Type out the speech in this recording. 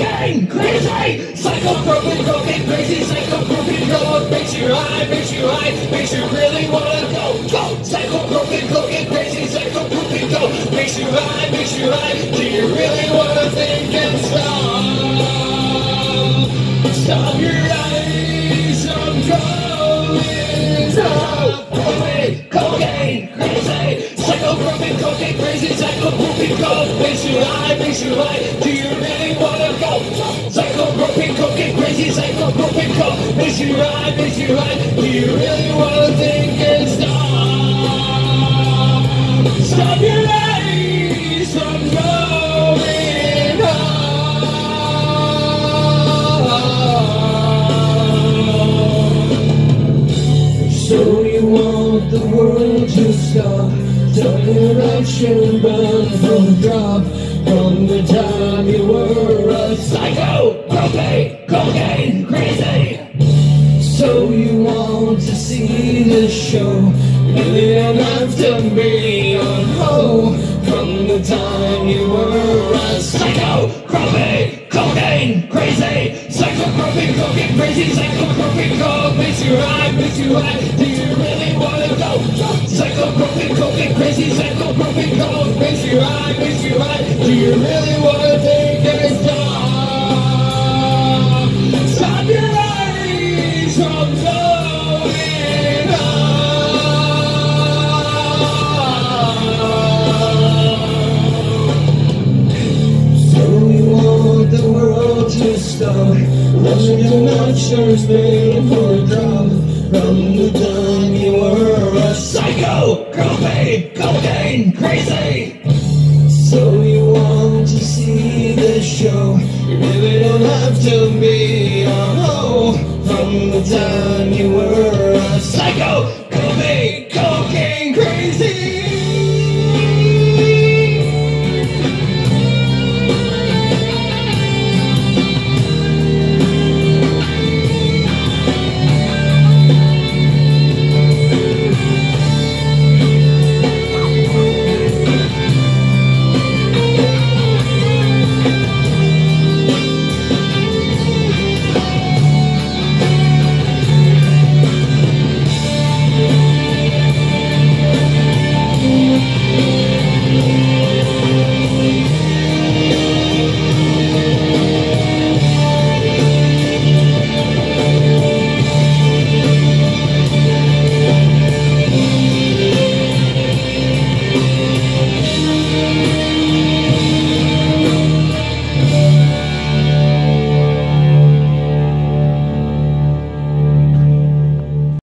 cocaine, crazy! Psychopropic, cocaine, crazy, psychopropic, go on, makes you high, makes you high, makes you really wanna go, go! Psychopropic, cocaine, crazy, psychopropic, go, makes you high, makes you high, do you really wanna think and stop? Stop your eyes, I'm going up! Cocaine, cocaine, crazy, psychopropic, cocaine, crazy, psychopropic, go, makes you high, makes you high, do you really crazy, psycho broken, coke. Makes you high, makes you high. Do you really wanna think and stop? Stop your eyes from going up. So you want the world to stop? Turn direction, burn from drop. From the time you were a psycho, cocaine, cocaine, crazy. So you want to see the show? Don't have to be a hoe. From the time you were a psycho, cocaine, cocaine, crazy. Psycho, cocaine, cocaine, crazy. Psycho, cocaine, coke makes you high, makes you high. Do you really wanna go? Psycho, cocaine, cocaine, crazy. Psycho, cocaine, coke makes you high, makes you high. Do you really wanna the world to stop. Rushing your nurtures made for a drop From the time you were a psycho. Cocaine, cocaine, crazy. So you want to see the show. You really don't have to be a hoe. From the time you were a psycho